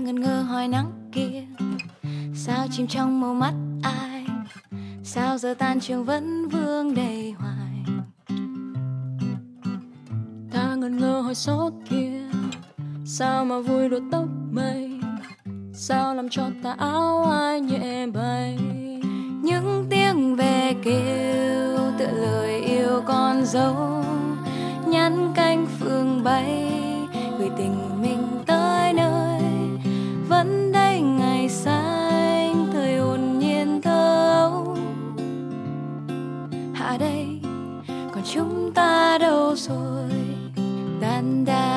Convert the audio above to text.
Ngẩn ngơ hỏi nắng kia sao chìm trong màu mắt ai sao giờ tan trường vẫn vương đầy hoài. Ta ngẩn ngơ hỏi gió kia sao mà vui đột tóc mây sao làm cho ta áo ai nhẹ bay. Những tiếng về kêu tựa lời yêu con dấu, nhắn cánh phương bay gửi tình mình còn chúng ta đâu rồi? Đàn đà